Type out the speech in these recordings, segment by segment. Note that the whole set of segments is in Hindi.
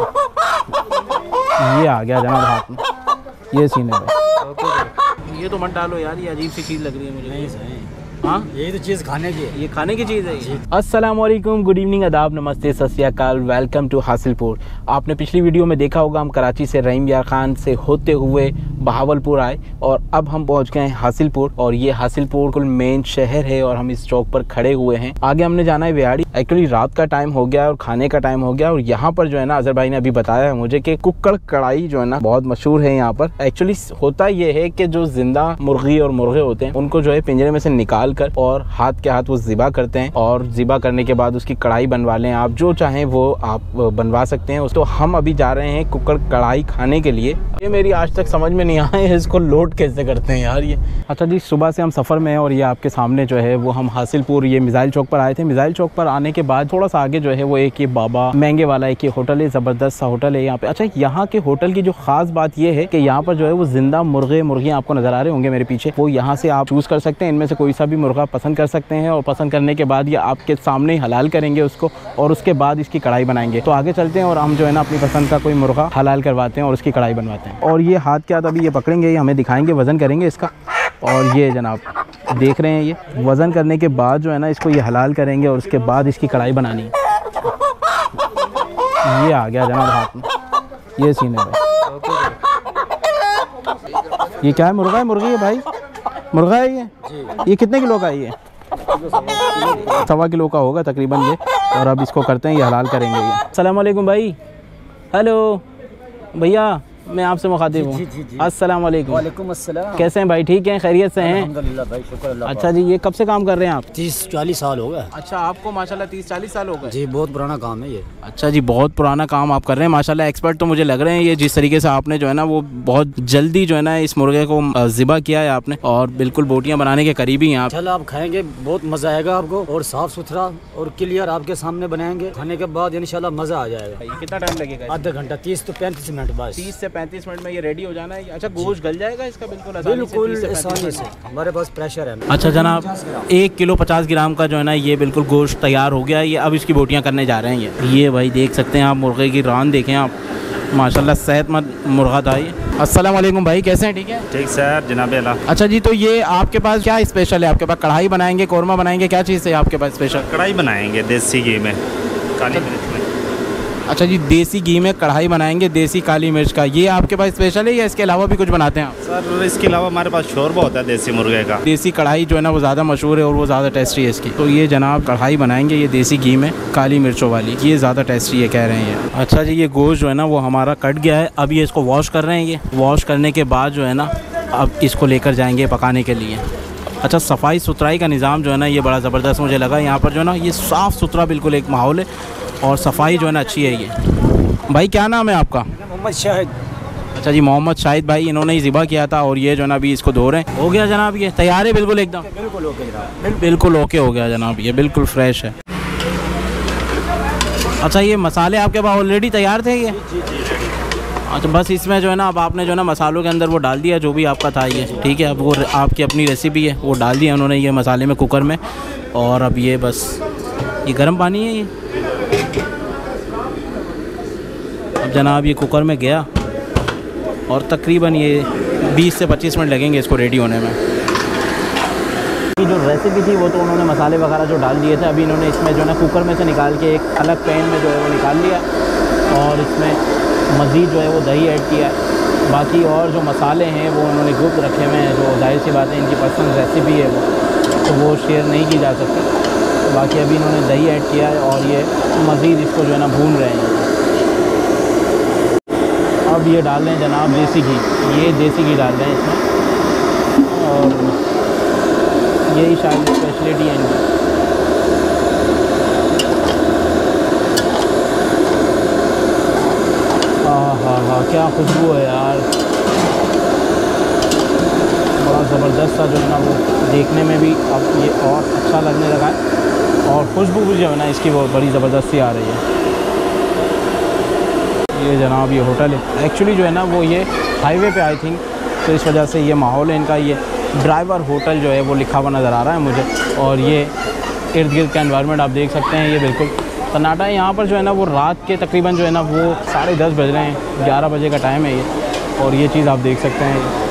ये आ गया जनाब हाथ में। ये सीन है भाई। ये तो मत डालो यार ये अजीब सी चीज़ लग रही है मुझे। नहीं सही। हाँ? यही तो चीज़ खाने की है। ये खाने की चीज़ है अस्सलाम वालेकुम गुड इवनिंग अदाब नमस्ते सत श्री अकाल वेलकम टू हासिलपुर। आपने पिछली वीडियो में देखा होगा हम कराची से रहीम यार खान से होते हुए बहावलपुर आए और अब हम पहुँच गए हैं हासिलपुर और ये हासिलपुर कुल मेन शहर है और हम इस चौक पर खड़े हुए हैं। आगे हमने जाना है विहाड़ी एक्चुअली रात का टाइम हो गया और खाने का टाइम हो गया और यहाँ पर जो है ना अजहर भाई ने अभी बताया है मुझे कि कुकड़ कढ़ाई जो है ना बहुत मशहूर है यहाँ पर। एक्चुअली होता ये है कि जो ज़िंदा मुर्गी और मुर्गे होते हैं उनको जो है पिंजरे में से निकाल कर और हाथ के हाथ वो ज़िबा करते हैं और ज़िबा करने के बाद उसकी कढ़ाई बनवा लें। आप जो चाहें वो आप बनवा सकते हैं। तो हम अभी जा रहे हैं कुकर कढ़ाई खाने के लिए। ये मेरी आज तक समझ में नहीं आए इसको लोड कैसे करते हैं यार ये। अच्छा जी, सुबह से हम सफ़र में हैं और ये आपके सामने जो है वो हम हासिलपुर, ये मिज़ाइल चौक पर आए थे। मिज़ाइल चौक पर आने के बाद थोड़ा सा आगे जो है वो एक ये बाबा महँगे वाला एक ये होटल है, ज़बरदस्त सा होटल है यहाँ पे। अच्छा यहाँ के होटल की जो खास बात ये है कि यहाँ पर जो है वो ज़िंदा मुर्गे मुर्गियाँ आपको नज़र आ रहे होंगे मेरे पीछे। वो यहाँ से आप चूज़ कर सकते हैं। इनमें से कोई सा मुर्गा पसंद कर सकते हैं और पसंद करने के बाद ये आपके सामने ही हलाल करेंगे उसको और उसके बाद इसकी कढ़ाई बनाएँगे। तो आगे चलते हैं और हम जो है ना अपनी पसंद का कोई मुर्गा हलाल करवाते हैं और उसकी कढ़ाई बनवाते हैं। और ये हाथ के हाथ अभी ये पकड़ेंगे, ये हमें दिखाएँगे, वज़न करेंगे इसका। और ये जनाब, देख रहे हैं ये, वज़न करने के बाद जो है ना इसको ये हलाल करेंगे और उसके बाद इसकी कढ़ाई बनानी है। ये आ गया जनाब हाथ में, ये सीन है भाई। ये क्या है, मुर्गा है, मुर्गी है भाई? मुर्गा है ये? ये कितने किलो का है ये? सवा किलो का होगा तकरीबन ये। और अब इसको करते हैं ये हलाल करेंगे ये। अस्सलाम भाई। हेलो। भैया मैं आपसे मुखातिब जी, जी, हूँ। जी। अस्सलाम वालेकुम वालेकुम कैसे हैं भाई? ठीक हैं? खैरियत से हैं? अल्हम्दुलिल्लाह भाई शुक्र अच्छा जी ये कब से काम कर रहे हैं आप? तीस चालीस साल हो गए। अच्छा आपको माशाल्लाह तीस चालीस साल हो गए। जी बहुत पुराना काम है ये। अच्छा जी बहुत पुराना काम आप कर रहे हैं। माशाल्लाह एक्सपर्ट तो मुझे लग रहे हैं ये जिस तरीके से आपने जो है ना वो बहुत जल्दी जो है ना इस मुर्गे को ज़िबा किया है आपने। और बिल्कुल बोटियाँ बनाने के करीबी हैं आप। चल आप खाएँगे बहुत मज़ा आएगा आपको। और साफ़ सुथरा और क्लियर आपके सामने बनाएँगे। खाने के बाद इंशाल्लाह मज़ा आ जाएगा। कितना टाइम लगेगा? आधा घंटा तीस तो पैंतीस मिनट बाद तीस से पैंतीस मिनट में ये रेडी हो जाना है। अच्छा गोश्त गल जाएगा इसका बिल्कुल बिल्कुल 30 से 35 आसानी से। हमारे पास प्रेशर है। अच्छा जनाब एक किलो पचास ग्राम का जो है ना ये बिल्कुल गोश्त तैयार हो गया है। ये अब इसकी बोटियाँ करने जा रहे हैं ये। ये भाई देख सकते हैं आप मुर्गे की रान देखें आप। माशाल्लाह सेहतमंद मुर्गा था ये। अस्सलाम वालेकुम भाई कैसे हैं? ठीक है? ठीक सर जनाब अला अच्छा जी तो ये आपके पास क्या स्पेशल है? आपके पास कढ़ाई बनाएँगे कौरमा बनाएँगे क्या चीज़ है आपके पास स्पेशल कढ़ाई बनाएँगे देसी घी में काली मिर्च में। अच्छा जी देसी घी में कढ़ाई बनाएँगे देसी काली मिर्च का। ये आपके पास स्पेशल है या इसके अलावा भी कुछ बनाते हैं आप? सर इसके अलावा हमारे पास शोरबा होता है देसी मुर्गे का। देसी कढ़ाई जो है ना वो ज़्यादा मशहूर है और वो ज़्यादा टेस्टी है इसकी। तो ये जनाब कढ़ाई बनाएँगे ये देसी घी में काली मिर्चों वाली। ये ज़्यादा टेस्टी है कह रहे हैं अच्छा जी ये गोश्त जो है ना वो हमारा कट गया है। अब ये इसको वॉश कर रहे हैं ये। वॉश करने के बाद जो है ना अब इसको लेकर जाएँगे पकाने के लिए। अच्छा सफ़ाई सुथराई का निज़ाम जो है ना ये बड़ा ज़बरदस्त मुझे लगा। यहाँ पर जो है ना ये साफ़ सुथरा बिल्कुल एक माहौल है। और सफ़ाई जो है ना अच्छी है ये। भाई क्या नाम है आपका? मोहम्मद शाहिद। अच्छा जी मोहम्मद शाहिद भाई इन्होंने ही ज़िबा किया था और ये जो है ना अभी इसको धो रहे हैं। हो गया जनाब ये? तैयार है बिल्कुल एकदम? बिल्कुल ओके जनाब बिल्कुल ओके हो गया जनाब ये बिल्कुल फ्रेश है। अच्छा ये मसाले आपके पास ऑलरेडी तैयार थे ये? अच्छा बस इसमें जो है ना अब आपने जो है ना मसालों के अंदर वो डाल दिया जो भी आपका था ये ठीक है? अब वो आपकी अपनी रेसिपी है वो डाल दिया उन्होंने ये मसाले में कुकर में। और अब ये बस ये गर्म पानी है ये? अब जनाब ये कुकर में गया और तकरीबन ये 20 से 25 मिनट लगेंगे इसको रेडी होने में। जो रेसिपी थी वो तो उन्होंने मसाले वगैरह जो डाल दिए थे, अभी इन्होंने इसमें जो है ना कुकर में से निकाल के एक अलग पैन में जो है वो निकाल लिया और इसमें मज़ीद जो है वो दही ऐड किया बाकी और जो मसाले हैं वो उन्होंने गुप्त रखे हुए हैं, जो ज़ाहिर सी बात है इनकी पर्सनल रेसिपी है वो तो वो शेयर नहीं की जा सकती। बाकी अभी इन्होंने दही ऐड किया है और ये मज़ीद इसको जो है ना भून रहे हैं। अब ये डाल हैं जनाब देसी घी। ये देसी घी डाल हैं इसमें। और यही शायद स्पेशलिटी है इनकी। हाँ हाँ हाँ क्या खुशबू है यार। बड़ा ज़बरदस्त था जो है ना वो देखने में भी अब ये और अच्छा लगने लगा है। और खुशबू भी जो है ना इसकी वो बड़ी ज़बरदस्ती आ रही है। ये जनाब ये होटल है। एक्चुअली जो है ना वो ये हाईवे पे आई थिंक तो इस वजह से ये माहौल है इनका। ये ड्राइवर होटल जो है वो लिखा हुआ नज़र आ रहा है मुझे। और ये इर्द गिर्द का इन्वायरमेंट आप देख सकते हैं, ये बिल्कुल। सन्नाटा है यहाँ पर जो है ना वो रात के तकरीबन जो है ना वो साढ़े दस बज रहे हैं, ग्यारह बजे का टाइम है ये। और ये चीज़ आप देख सकते हैं।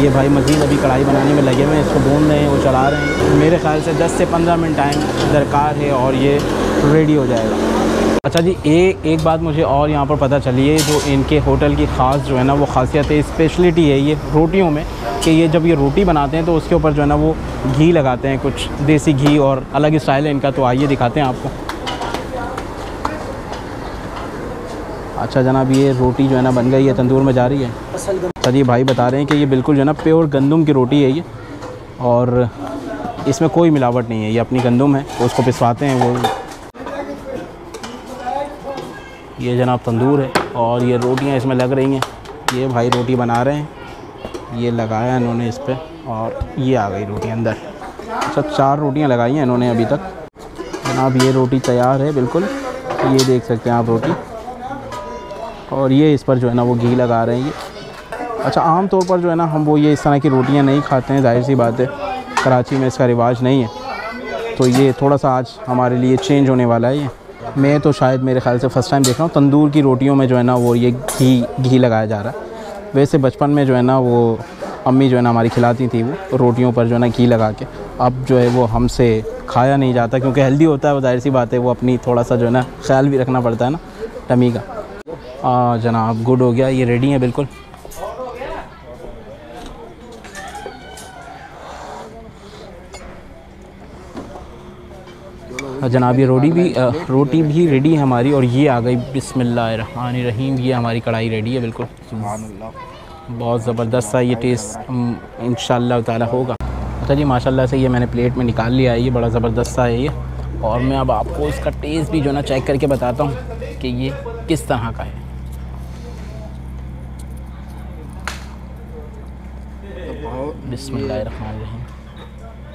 ये भाई मज़ीद अभी कढ़ाई बनाने में लगे हुए हैं, इसको भून रहे हैं, वो चला रहे हैं। मेरे ख्याल से 10 से 15 मिनट टाइम दरकार है और ये रेडी हो जाएगा। अच्छा जी एक एक बात मुझे और यहाँ पर पता चली है, जो इनके होटल की ख़ास जो है ना, वो खासियत है स्पेशलिटी है ये रोटियों में, कि ये जब ये रोटी बनाते हैं तो उसके ऊपर जो है ना, वो घी लगाते हैं, कुछ देसी घी और अलग स्टाइल है इनका तो आइए दिखाते हैं आपको। अच्छा जनाब, ये रोटी जो है ना, बन गई है, तंदूर में जा रही है। अच्छा जी, भाई बता रहे हैं कि ये बिल्कुल जो है ना प्योर गंदम की रोटी है ये, और इसमें कोई मिलावट नहीं है, ये अपनी गंदम है, उसको पिसवाते हैं वो। ये जनाब तंदूर है और ये रोटियाँ इसमें लग रही हैं। ये भाई रोटी बना रहे हैं। ये लगाया इन्होंने इस पर और ये आ गई रोटी अंदर। अच्छा चार रोटियाँ लगाई हैं इन्होंने अभी तक। जनाब, ये रोटी तैयार है बिल्कुल। ये देख सकते हैं आप रोटी। और ये इस पर जो है ना वो घी लगा रहे हैं ये। अच्छा आम तौर पर जो है ना हम वो ये इस तरह की रोटियाँ नहीं खाते हैं, ज़ाहिर सी बात है। कराची में इसका रिवाज नहीं है। तो ये थोड़ा सा आज हमारे लिए चेंज होने वाला है ये। मैं तो शायद मेरे ख्याल से फ़र्स्ट टाइम देख रहा हूँ। तंदूर की रोटियों में जो है ना वो ये घी घी लगाया जा रहा है। वैसे बचपन में जो है ना वो अम्मी जो है ना हमारी खिलाती थी वो रोटियों पर जो है ना घी लगा के। अब जो है वो हमसे खाया नहीं जाता क्योंकि हेल्दी होता है वो ज़ाहिर सी बात है, वो अपनी थोड़ा सा जो है ना ख्याल भी रखना पड़ता है ना टमी का। जनाब गुड हो गया। ये रेडी है बिल्कुल? जनाब ये रोटी भी रोटी भी रेडी है हमारी और ये आ गई बिस्मिल्लाहिर्रहमानिर्रहीम ये हमारी कढ़ाई रेडी है बिल्कुल। बहुत ज़बरदस्त सा ये टेस्ट इन ताला होगा। अच्छा जी माशाल्लाह से ये मैंने प्लेट में निकाल लिया है ये बड़ा ज़बरदस्त सा है ये। और मैं अब आपको इसका टेस्ट भी जो ना चेक करके बताता हूँ कि ये किस तरह का है। बिस्मिल्लाहिर्रहमानिर्रहीम।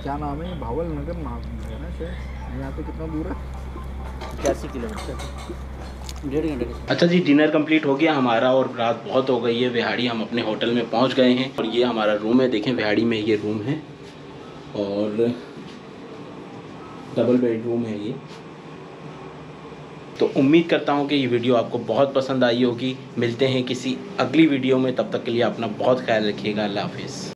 क्या नाम है? भावल नगर नाम है ना शायद? यहाँ पे कितना दूर है? इक्यासी किलोमीटर। डेढ़ घंटे अच्छा जी डिनर कंप्लीट हो गया हमारा और रात बहुत हो गई है। विहाड़ी हम अपने होटल में पहुँच गए हैं और ये हमारा रूम है। देखें विहाड़ी में ये रूम है और डबल बेडरूम है ये। तो उम्मीद करता हूँ कि ये वीडियो आपको बहुत पसंद आई होगी। मिलते हैं किसी अगली वीडियो में। तब तक के लिए अपना बहुत ख्याल रखिएगा। अल्लाह हाफिज़।